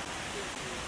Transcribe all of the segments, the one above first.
っていう。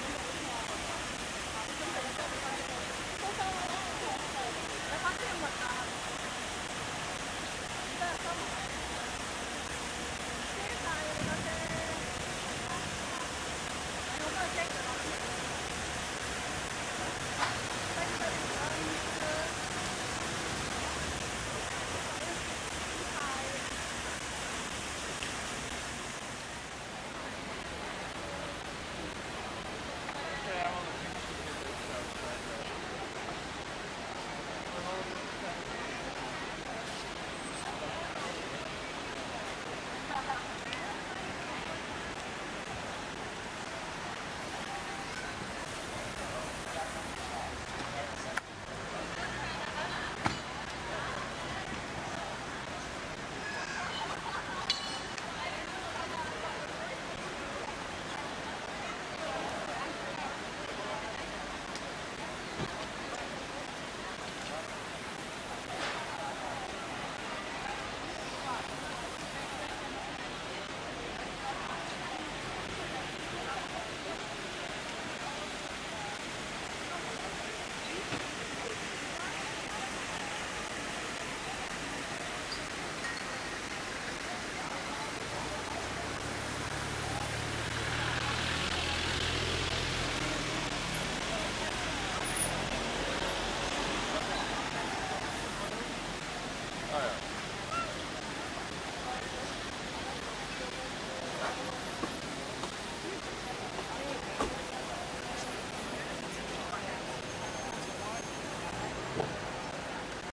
Oh, All right.